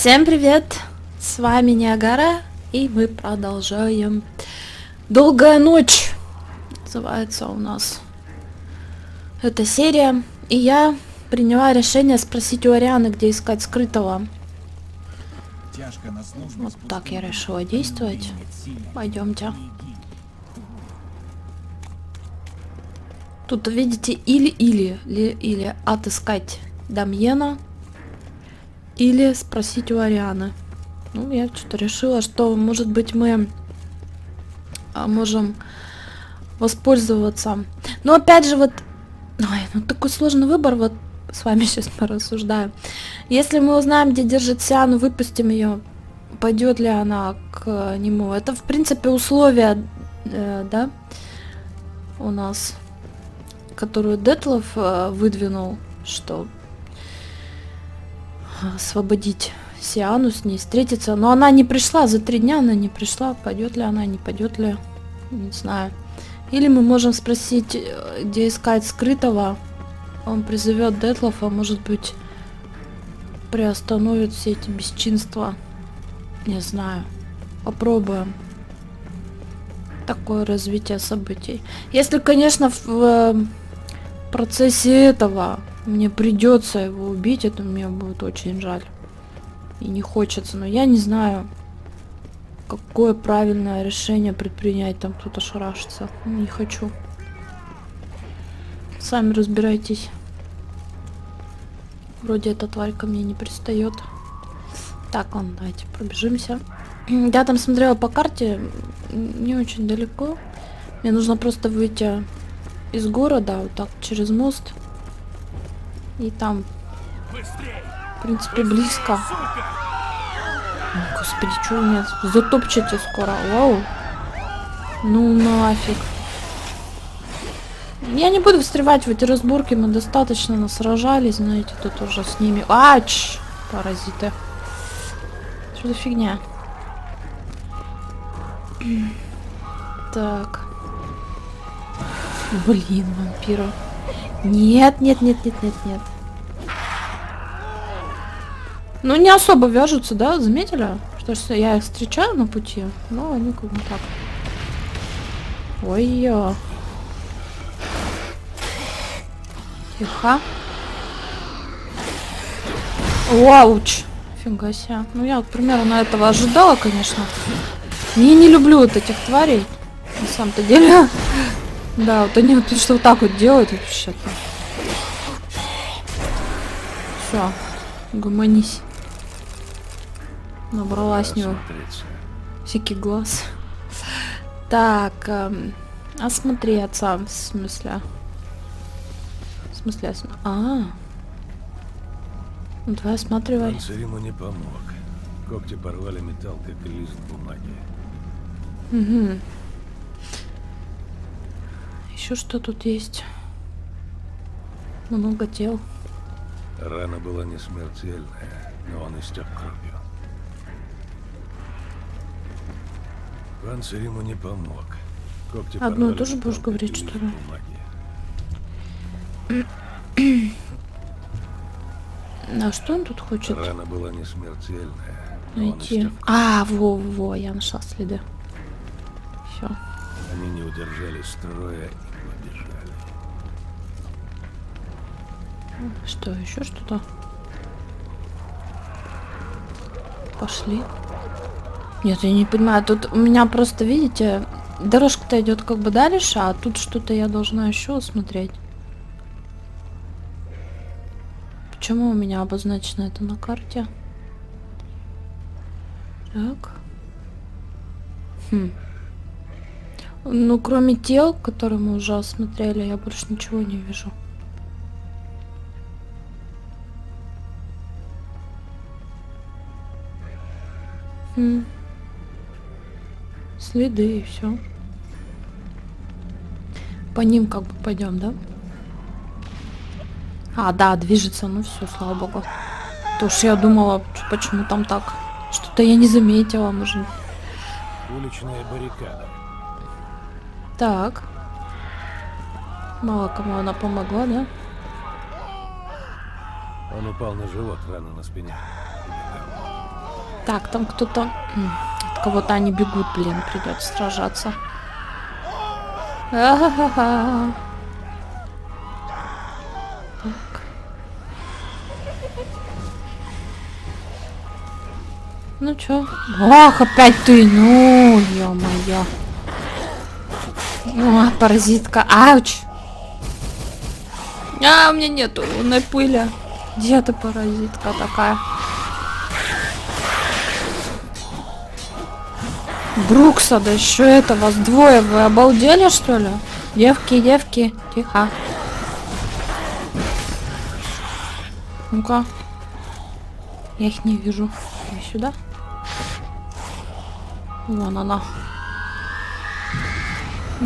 Всем привет! С вами Ниагара, и мы продолжаем. Долгая ночь называется у нас эта серия. И я приняла решение спросить у Арианы, где искать скрытого. Вот так я решила действовать. Пойдемте. Тут, видите, или-или, или, или отыскать Дамьена, или спросить у Арианы. Ну, я что-то решила, что, может быть, мы а, можем воспользоваться. Но опять же, вот... Ой, ну такой сложный выбор, вот с вами сейчас порассуждаю. Если мы узнаем, где держит Сиану, выпустим ее, пойдет ли она к нему. Это, в принципе, условия, э, да, у нас, которую Детлов э, выдвинул, что освободить Сиану с ней, встретиться. Но она не пришла, за три дня она не пришла. Пойдет ли она, не пойдет ли, не знаю. Или мы можем спросить, э, где искать скрытого. Он призовет Детлофа, может быть, приостановит все эти бесчинства. Не знаю. Попробуем. Такое развитие событий. Если, конечно, в э, процессе этого мне придется его убить, это мне будет очень жаль. И не хочется, но я не знаю, какое правильное решение предпринять. Там кто-то шарашится. Не хочу. Сами разбирайтесь. Вроде эта тварь ко мне не пристает. Так, ладно, давайте пробежимся. Я там смотрела по карте, не очень далеко. Мне нужно просто выйти из города, вот так, через мост. И там, в принципе, близко. О, господи, что вы меня затопчете скоро? Вау. Ну нафиг. Я не буду встревать в эти разборки, мы достаточно насражались, знаете, тут уже с ними. Ач! Паразиты. Что за фигня? Так. Блин, вампира. Нет, нет, нет, нет, нет, нет. Ну, не особо вяжутся, да? Заметили? Что ж, я их встречаю на пути, но они как бы так. Ой-ё. Тихо. Вауч. Фига себе. Ну, я вот примерно этого ожидала, конечно. Не, не люблю вот этих тварей. На самом-то деле. Да, вот они вот что вот так вот делают вообще. Все, гуманись. Набрала с него всякий глаз. Так, эм, осмотреться, в смысле. В смысле, осм... а, ну, давай осматривай. ему не помог. Когти порвали металл, как лист бумаги. Угу. Еще что тут есть? Много тел. Рана была не смертельная, но он истек кровью. Панцирь ему не помог. Когти Одно тоже будешь говорить, что ли? А что он тут хочет? Рана была не смертельная. Найти. А, во, во, я нашла следы. Все. Они не удержали строя Что, еще что-то? Пошли. Нет, я не понимаю. Тут у меня просто, видите, дорожка-то идет как бы дальше, а тут что-то я должна еще осмотреть. Почему у меня обозначено это на карте? Так. Хм. Ну, кроме тел, которые мы уже осмотрели, я больше ничего не вижу. Следы и все. По ним как бы пойдем, да? А, да, движется, ну все, слава богу. То уж я думала, почему там так. Что-то я не заметила, может. Уличная баррикада. Так. Мало кому она помогла, да? Он упал на живот, рана на спине. Так, там кто-то... От кого-то они бегут, блин, придется сражаться. Ахахаха. Так. Ну чё? Ах, опять ты! Ну, ё-моё. О, паразитка. Ауч! А, у меня нету пыли. Где ты, паразитка такая? Брукса, да еще это, вас двое, вы обалдели, что ли? Девки, девки, тихо. Ну-ка. Я их не вижу. Иди сюда. Вон она.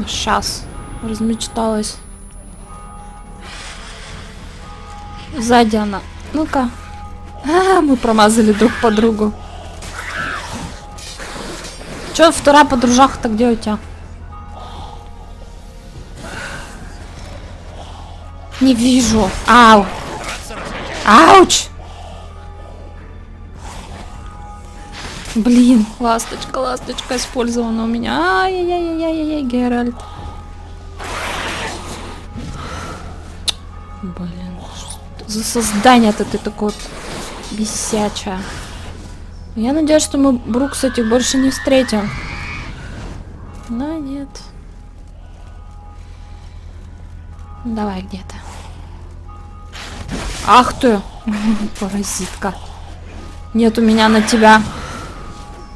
Сейчас. Размечталась. Сзади она. Ну-ка. А, мы промазали друг по другу. Че, вторая подружаха-то где у тебя? Не вижу. Ау. Ауч. Блин, ласточка, ласточка использована у меня. Ай-яй-яй-яй-яй, Геральт. Блин, что за создание-то ты такое бесячее. Я надеюсь, что мы Брукс этих больше не встретим. Но нет. Давай где-то. Ах ты! Паразитка. Нет у меня на тебя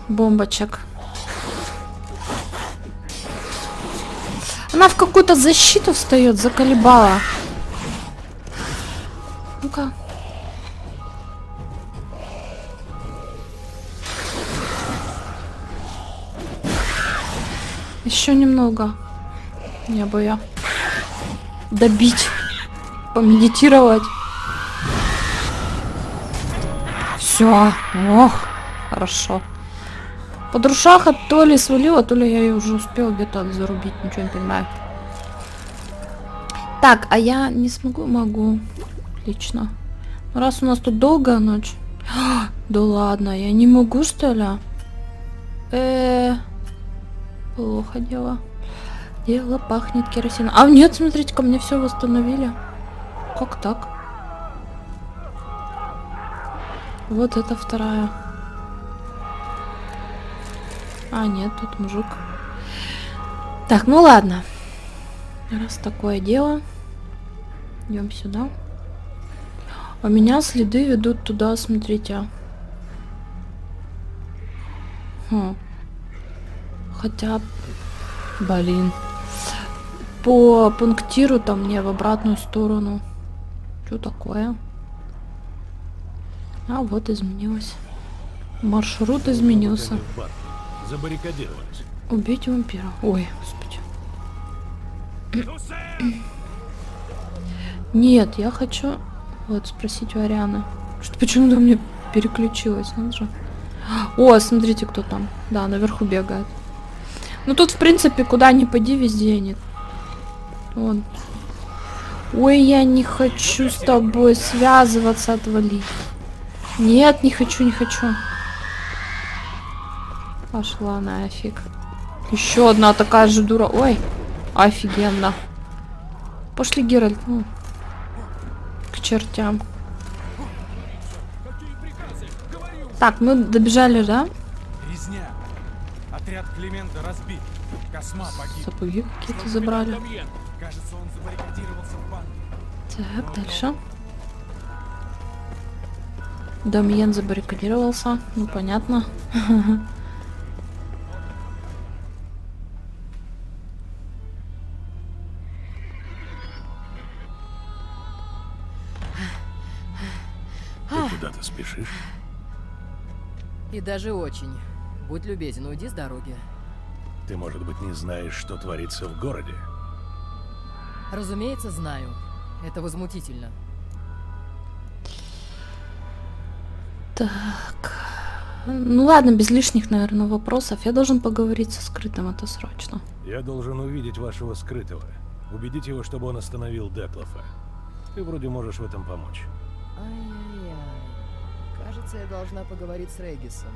бомбочек. Она в какую-то защиту встает, заколебала. Еще немного. Я бы я добить, помедитировать. Все. Ох, хорошо. Подрушаха то ли свалила, то ли я ее уже успел где-то зарубить, ничего не понимаю. Так, а я не смогу? Могу. Отлично. Ну, Раз у нас тут долгая ночь. да ладно, я не могу, что ли? Э, плохо дело. Дело пахнет керосином. А нет, смотрите, ко мне все восстановили. Как так? Вот это вторая. А, нет, тут мужик. Так, ну ладно. Раз такое дело. Идем сюда. У меня следы ведут туда, смотрите. Хм. Хотя, блин. По пунктиру там мне в обратную сторону. Что такое? А вот изменилось. Маршрут изменился. Забаррикадировались. Убить вампира. Ой, господи. Нет, я хочу вот спросить у Арианы. Что почему-то мне переключилось, надо же. О, смотрите, кто там. Да, наверху бегает. Ну тут, в принципе, куда ни пойди, везде они. Вон. Ой, я не хочу с тобой связываться, отвали. Нет, не хочу, не хочу. Пошла нафиг. Еще одна такая же дура. Ой, офигенно. Пошли, Геральт. ну, к чертям. Так, мы добежали, да? Резня. Отряд Климента разбит. Косма погиб. Сапоги какие-то забрали. Кажется, он забаррикадировался в банке. Так, дальше. Дамьен забаррикадировался. Ну, понятно. Ты куда-то спешишь? И даже очень. Будь любезен, уйди с дороги. Ты, может быть, не знаешь, что творится в городе? Разумеется, знаю. Это возмутительно. Так. Ну ладно, без лишних, наверное, вопросов. Я должен поговорить со скрытым, это срочно. Я должен увидеть вашего скрытого. Убедить его, чтобы он остановил Деклафа. Ты вроде можешь в этом помочь. Ай-яй-яй. Кажется, я должна поговорить с Регисом.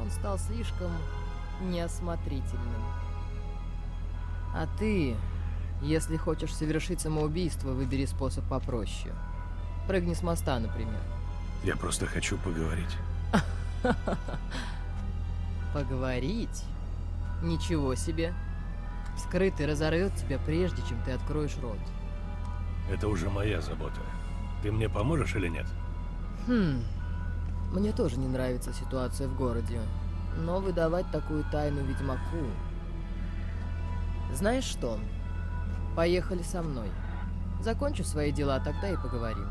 Он стал слишком неосмотрительным. А ты, если хочешь совершить самоубийство, выбери способ попроще. Прыгни с моста, например. Я просто хочу поговорить. Поговорить? Ничего себе. Скрытый разорвет тебя, прежде чем ты откроешь рот. Это уже моя забота. Ты мне поможешь или нет? Хм. Мне тоже не нравится ситуация в городе. Но выдавать такую тайну ведьмаку... Знаешь что? Поехали со мной. Закончу свои дела, тогда и поговорим.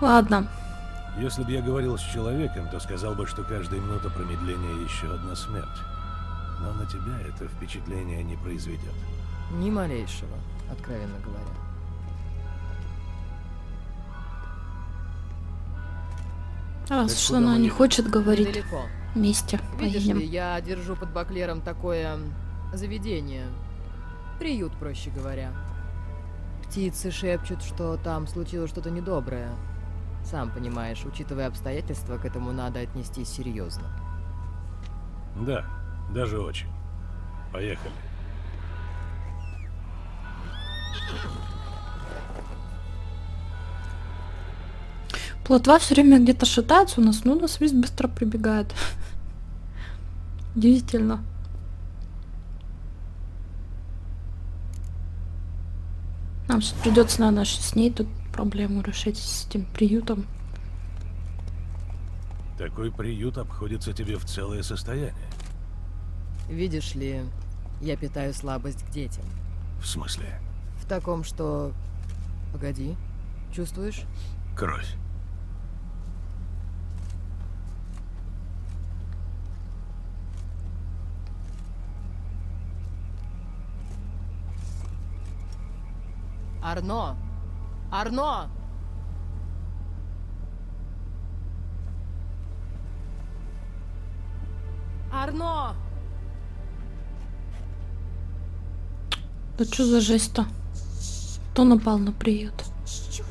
Ладно. Если бы я говорил с человеком, то сказал бы, что каждая минута промедления еще одна смерть. Но на тебя это впечатление не произведет. Ни малейшего, откровенно говоря. Раз уж она не хочет говорить, Недалеко. вместе Видишь поедем. ли, я держу под Баклером такое заведение. Приют, проще говоря. Птицы шепчут, что там случилось что-то недоброе. Сам понимаешь, учитывая обстоятельства, к этому надо отнестись серьезно. Да, даже очень. Поехали. Плотва все время где-то шатается у нас, ну на свист быстро прибегает. Удивительно. Нам сейчас придется, наверное, с ней тут проблему решить с этим приютом. Такой приют обходится тебе в целое состояние. Видишь ли, я питаю слабость к детям. В смысле, В таком, что... Погоди. Чувствуешь? кровь. Арно! Арно! Арно! Да что за жесть-то? Кто напал на приют? Чудище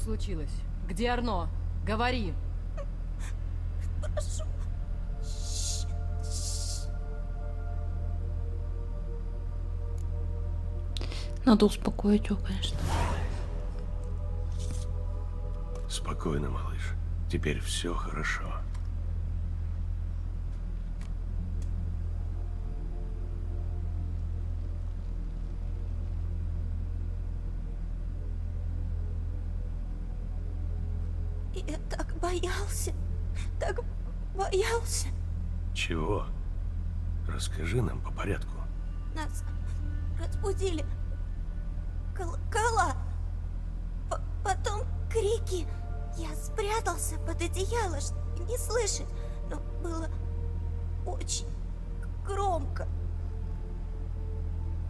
тут случилось? Где Арно? Говори! Прошу. Надо успокоить его, конечно. Спокойно, малыш. Теперь все хорошо. Порядку. Нас разбудили колокола. П- потом крики. Я спрятался под одеяло, чтобы не слышать. Но было очень громко.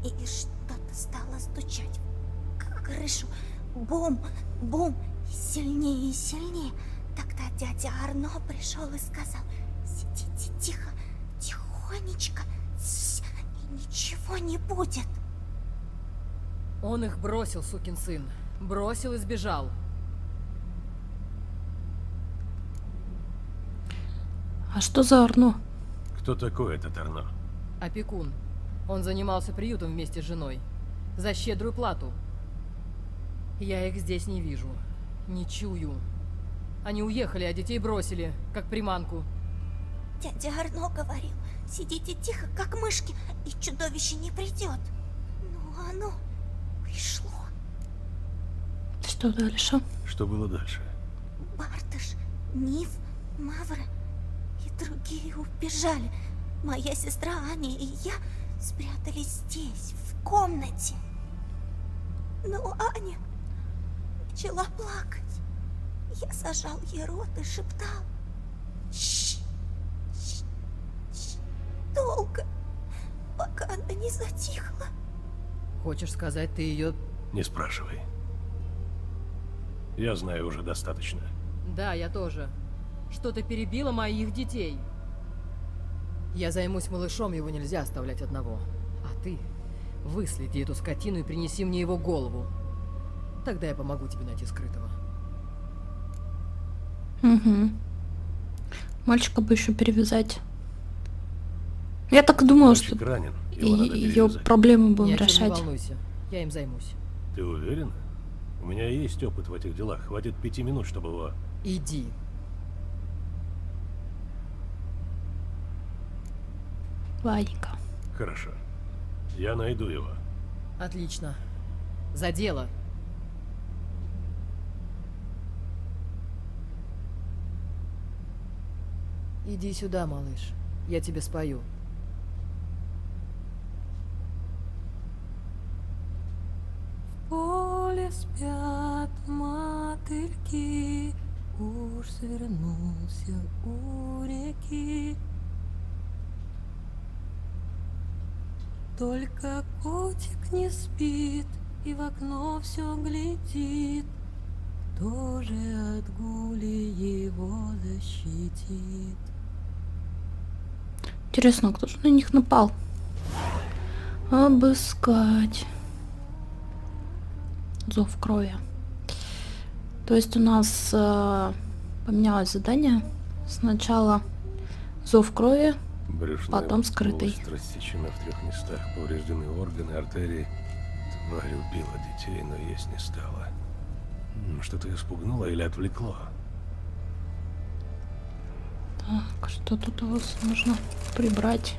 И что-то стало стучать в крышу. Бум, бум, сильнее и сильнее. Тогда дядя Арно пришел и сказал, сидите тихо, тихонечко, ничего не будет. Он их бросил, сукин сын. Бросил и сбежал. А что за Арно? Кто такой этот Арно? Опекун. Он занимался приютом вместе с женой. За щедрую плату. Я их здесь не вижу. Не чую. Они уехали, а детей бросили, как приманку. Дядя Арно говорил, сидите тихо, как мышки, и чудовище не придет. Но оно пришло. Что дальше? Что было дальше? Бартыш, Нив, Мавра и другие убежали. Моя сестра Аня и я спрятались здесь, в комнате. Но Аня начала плакать. Я зажал ей рот и шептал. Хочешь сказать, ты ее... Не спрашивай. Я знаю уже достаточно. Да, я тоже. Что-то перебило моих детей. Я займусь малышом, его нельзя оставлять одного. А ты выследи эту скотину и принеси мне его голову. Тогда я помогу тебе найти скрытого. Угу. Мальчика бы еще перевязать. Я так думала, что Мальчик ранен. Его надо ее проблемы будем чем не решать. волнуйся. Я им займусь. Ты уверен? У меня есть опыт в этих делах. Хватит пяти минут, чтобы его... Иди. Ладненько. Хорошо. Я найду его. Отлично. За дело. Иди сюда, малыш. Я тебе спою. Свернулся у реки. Только котик не спит И в окно все глядит, Кто же от гули его защитит? Интересно, кто же на них напал? Обыскать. Зов крови. То есть у нас э, поменялось задание. Сначала зов крови, Брюшная Потом скрытый. рассечена в трех местах. Повреждены органы, артерии. Тварь убила детей, но есть не стала. Что-то испугнуло или отвлекло? Так, что тут у вас нужно прибрать?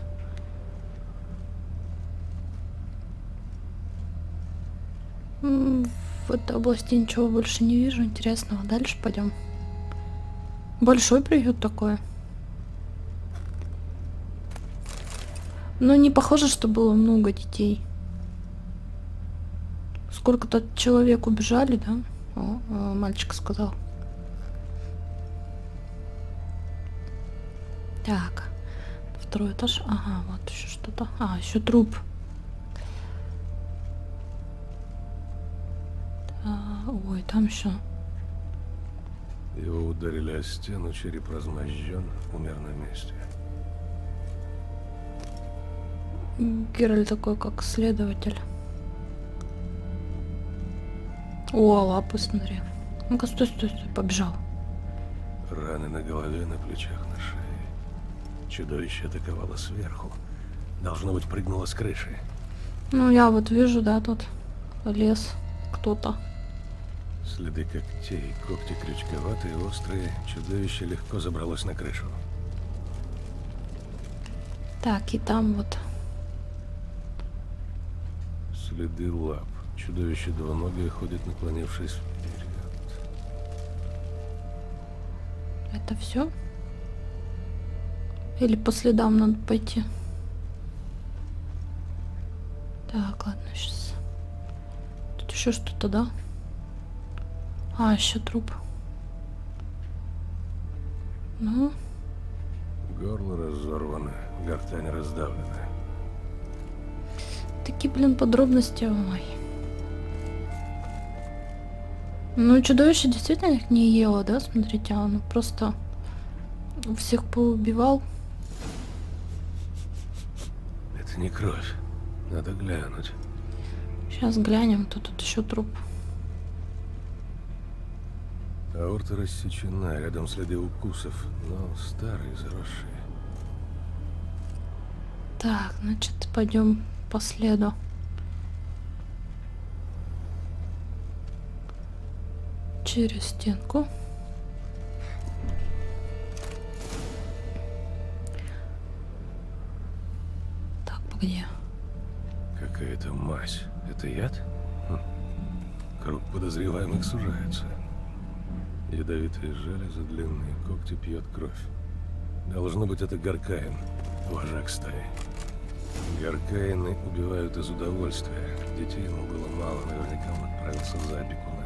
В этой области ничего больше не вижу интересного. Дальше пойдем. Большой приют такой. Но не похоже, что было много детей. Сколько-то человек убежали, да? О, э, мальчик сказал. Так, второй этаж. Ага, вот еще что-то. А, еще труп. Да, ой, там еще. Его ударили о стену, череп размозжен, умер на месте. Геральт такой, как следователь. О, лапы, смотри. Ну-ка, стой, стой, стой, побежал. Раны на голове, на плечах, на шее. Чудовище атаковало сверху. Должно быть, прыгнуло с крыши. Ну, я вот вижу, да, тут лес кто-то. Следы когтей, когти крючковатые, острые. Чудовище легко забралось на крышу. Так, и там вот. Следы лап. Чудовище двуногое ходит, наклонившись вперед. Это все? Или по следам надо пойти? Так, ладно, сейчас. Тут еще что-то, да? А, еще труп. Ну, Горло разорвано, гортань раздавлена. такие, блин, подробности. Ой. Ну, чудовище действительно их не ело, да? Смотрите, оно просто всех поубивал. Это не кровь. Надо глянуть. Сейчас глянем, тут, тут еще труп. Аорта рассечена, рядом следы укусов, но старые, заросшие. Так, значит, пойдем по следу. Через стенку. Так, где? Какая-то мазь. Это яд? Хм. Круг подозреваемых сужается. Ядовитые железы, длинные когти пьет кровь. Должно быть, это Гаркаин, вожак стаи. Гаркаины убивают из удовольствия. Детей ему было мало, наверняка он отправился за опекунами.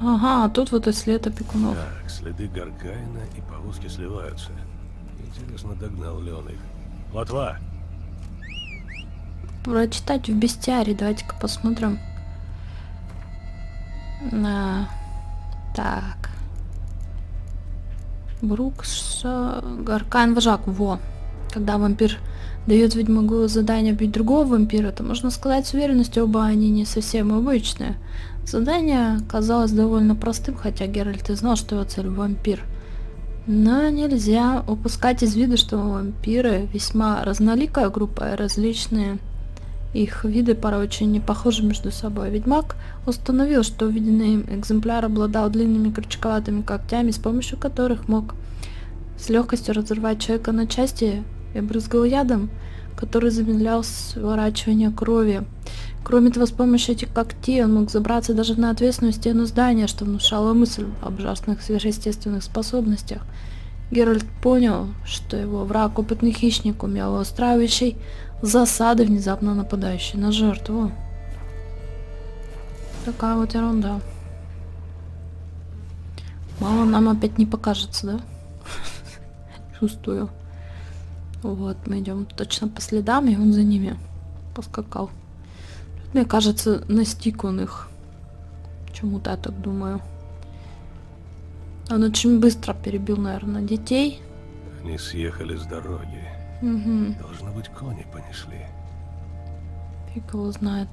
Ага, а тут вот и след опекунов. Так, следы Гаркаина и повозки сливаются. Интересно, догнал ли он их. Лотва! Прочитать в бестиаре, давайте-ка посмотрим. На... Так. Брукс, Гаркайн вожак, во. Когда вампир дает ведьмагу задание убить другого вампира, то можно сказать с уверенностью, оба они не совсем обычные. Задание казалось довольно простым, хотя Геральт и знал, что его цель вампир. Но нельзя упускать из виду, что вампиры весьма разноликая группа, и различные их виды порой очень не похожи между собой. Ведьмак установил, что увиденный им экземпляр обладал длинными крючковатыми когтями, с помощью которых мог с легкостью разрывать человека на части и брызгал ядом, который замедлял сворачивание крови. Кроме того, с помощью этих когтей он мог забраться даже на ответственную стену здания, что внушало мысль об ужасных сверхъестественных способностях. Геральт понял, что его враг опытный хищник, умело устраивающий засады, внезапно нападающий на жертву. Такая вот ерунда. Мало нам опять не покажется, да? Чувствую. Вот, мы идем точно по следам, и он за ними поскакал. Мне кажется, настиг он их. Почему-то я так думаю. Он очень быстро перебил, наверное, детей. Они съехали с дороги. Угу. Должно быть, кони понесли. Фиг его знает.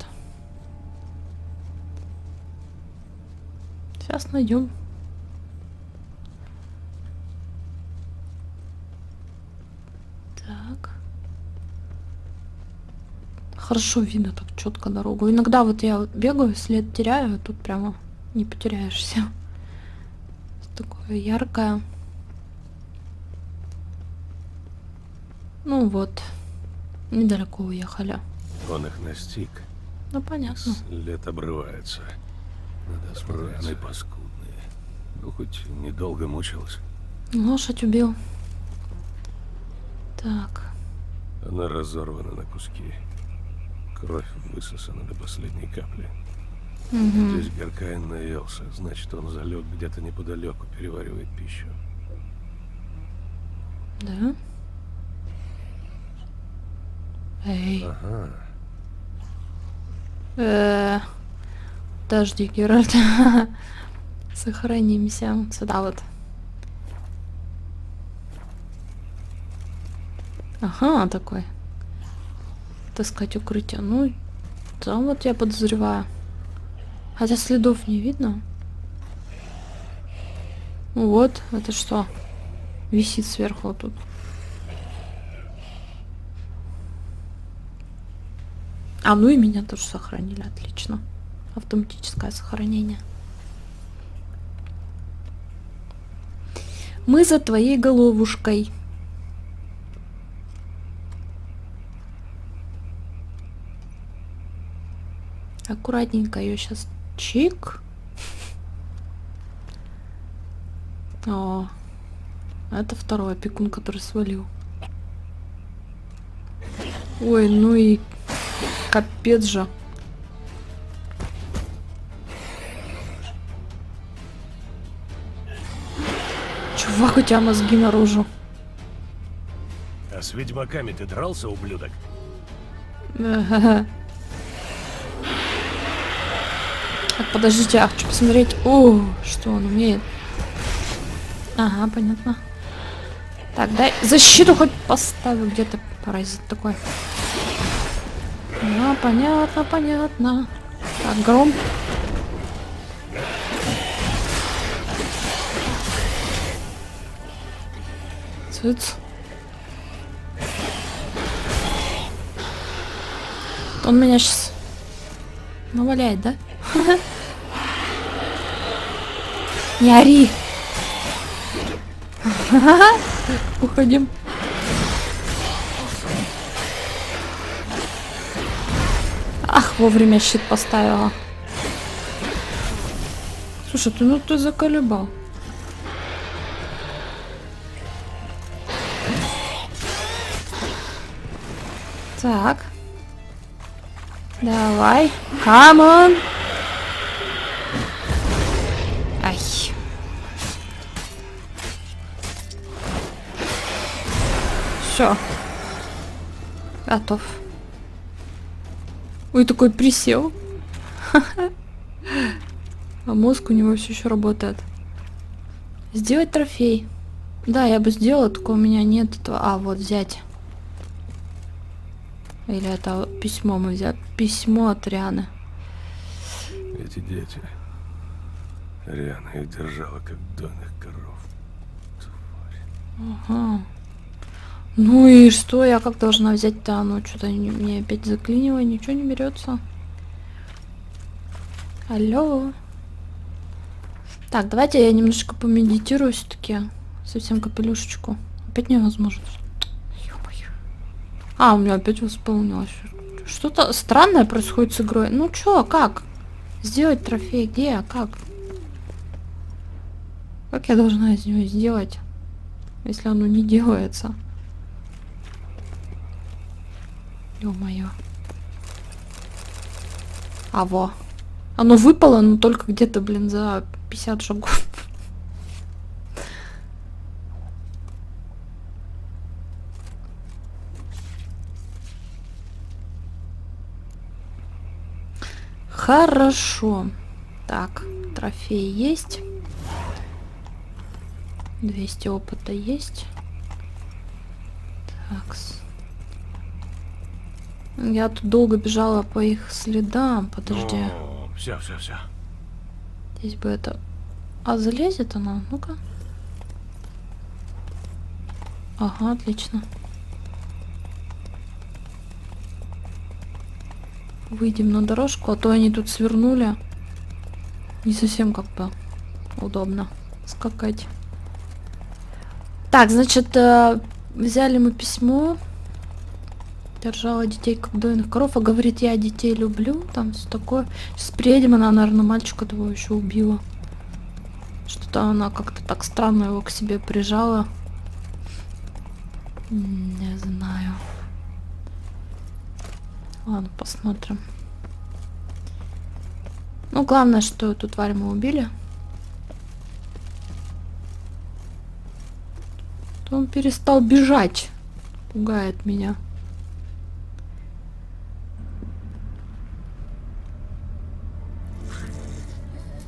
Сейчас найдем. Так. Хорошо видно так четко дорогу. Иногда вот я бегаю, след теряю, а тут прямо не потеряешься. Такое яркое. Ну вот. Недалеко уехали. Он их настиг. Ну понятно. След обрывается. Надо осмотреться. паскудные. Ну, хоть недолго мучилась. Лошадь убил. Так. Она разорвана на куски. Кровь высосана до последней капли. Угу. Здесь Гаркайн наелся, значит, он залег где-то неподалеку, переваривает пищу. Да? Эй. Ага. Э, Подожди, Геральт. Сохранимся. Сюда вот. Ага, такой. Таскать укрытие. Ну, там вот я подозреваю. Хотя следов не видно. Ну Вот, это что? Висит сверху вот тут. А, ну и меня тоже сохранили, отлично. Автоматическое сохранение. Мы за твоей головушкой. Аккуратненько ее сейчас чик. О, это второй опекун, который свалил. Ой, ну и капец же. Чувак, у тебя мозги наружу. А с ведьмаками ты дрался, ублюдок? Ага. Так, подождите, а хочу посмотреть. О, что он умеет. Ага, понятно. Так, дай защиту хоть поставлю где-то паразит такой. Ну, понятно, понятно. Так, гром. Цыц. Он меня сейчас наваляет, да? Не ори. Уходим. Ах, вовремя щит поставила. Слушай, ты ну ты заколебал. Так. Давай. Come on. Ай. Все. Готов. Ой, такой присел. А мозг у него все еще работает. Сделать трофей. Да, я бы сделала, только у меня нет этого. А, вот взять. Или это письмо мы взяли. Письмо от Рианы. Эти дети. Риана их держала, как дойных коров. Тварь. Ага. Ну и что я как должна взять-то? Ну что-то мне опять заклинило, ничего не берется. Алло. Так, давайте я немножко помедитирую все-таки. Совсем капелюшечку. Опять невозможно. А, у меня опять восполнилось. Что-то странное происходит с игрой. Ну чё, как? Сделать трофей где? А как? Как я должна из него сделать, если оно не делается? Ё-моё. А во. Оно выпало, но только где-то, блин, за 50 шагов. Хорошо. Так, трофей есть. 200 опыта есть. Такс. Я тут долго бежала по их следам. Подожди. все, все, все. Здесь бы это... А залезет она? Ну-ка. Ага, отлично. Выйдем на дорожку, а то они тут свернули. Не совсем как бы удобно скакать. Так, значит, э, взяли мы письмо. Держала детей как дойных коров, а говорит, я детей люблю, там все такое. Сейчас приедем, она, наверное, мальчика того еще убила. Что-то она как-то так странно его к себе прижала. Не знаю. Ладно, посмотрим. Ну, главное, что эту тварь мы убили. То он перестал бежать. Пугает меня.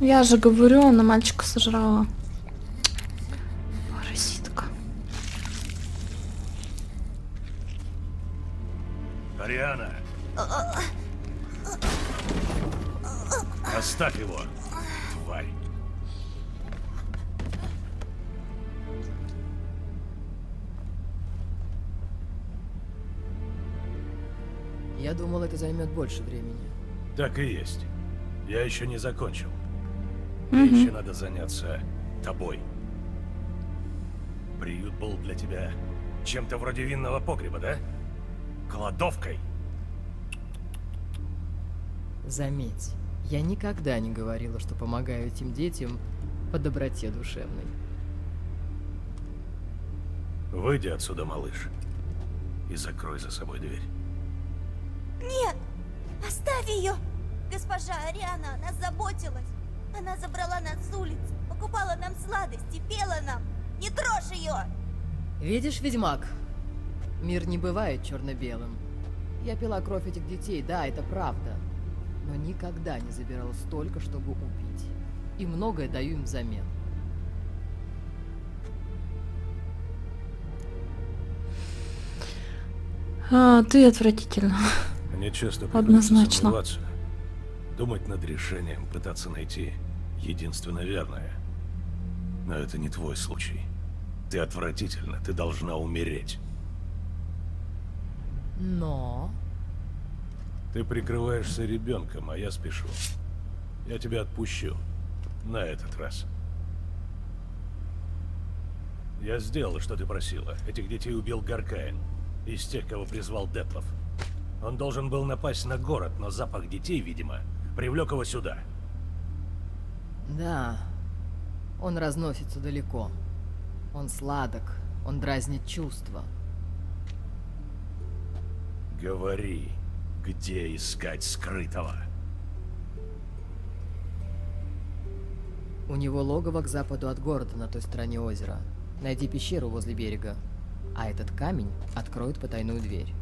Я же говорю, она мальчика сожрала. Паразитка. Ариана! Оставь его, тварь. Я думал, это займет больше времени. Так и есть. Я еще не закончил. Мне еще надо заняться тобой. Приют был для тебя чем-то вроде винного погреба, да? Кладовкой? Заметь, я никогда не говорила, что помогаю этим детям по доброте душевной. Выйди отсюда, малыш. И закрой за собой дверь. Нет! Оставь ее! Госпожа Ариана, она заботилась. Она забрала нас с улиц, покупала нам сладости, пела нам. Не трожь ее! Видишь, ведьмак? Мир не бывает черно-белым. Я пила кровь этих детей, да, это правда. Но никогда не забирала столько, чтобы убить. И многое даю им взамен. А, ты отвратительно. Мне часто Однозначно. думать над решением, пытаться найти единственно верное. Но это не твой случай. Ты отвратительна, ты должна умереть. Но... Ты прикрываешься ребенком, а я спешу. Я тебя отпущу. На этот раз. Я сделал, что ты просила. Этих детей убил Гаркаин. Из тех, кого призвал Детлов. Он должен был напасть на город, но запах детей, видимо, привлек его сюда. Да, он разносится далеко. Он сладок, он дразнит чувства. Говори, где искать скрытого? У него логово к западу от города на той стороне озера. Найди пещеру возле берега. А этот камень откроет потайную дверь.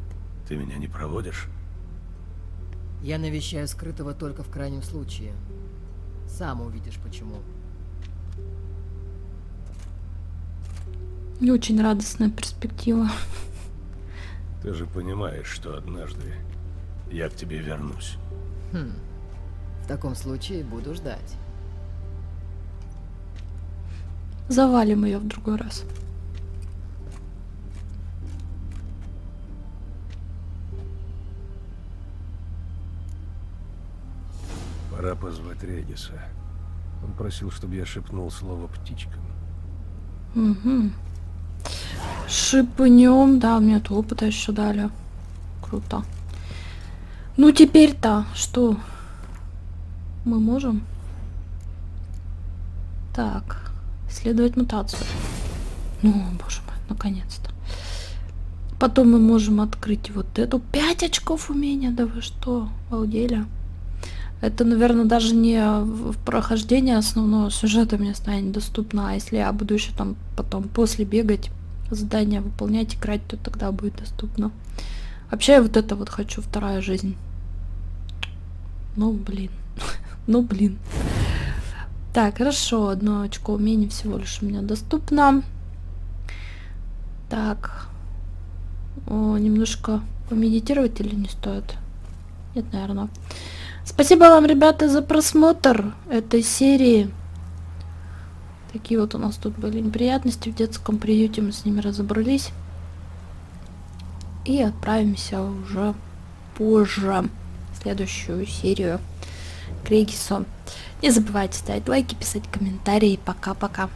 Ты меня не проводишь? Я навещаю скрытого только в крайнем случае. Сам увидишь почему. Не очень радостная перспектива. Ты же понимаешь, что однажды я к тебе вернусь. Хм. В таком случае буду ждать. Завалим ее в другой раз. Пора позвать Региса. Он просил, чтобы я шепнул слово птичкам. Угу. Шипнем, да, мне тут опыта еще дали. Круто. Ну теперь-то что? Мы можем? Так, исследовать мутацию. Ну, боже мой, наконец-то. Потом мы можем открыть вот эту. 5 очков умения, да вы что, обалдели? Это, наверное, даже не в прохождении основного сюжета мне станет доступно, а если я буду еще там потом после бегать, задания выполнять, играть, то тогда будет доступно. Вообще я вот это вот хочу, вторая жизнь. Ну, блин. ну, блин. Так, хорошо, одно очко умений всего лишь у меня доступно. Так. О, немножко помедитировать или не стоит? Нет, наверное. Спасибо вам, ребята, за просмотр этой серии. Такие вот у нас тут были неприятности в детском приюте, мы с ними разобрались. И отправимся уже позже в следующую серию к Регису. Не забывайте ставить лайки, писать комментарии. Пока-пока.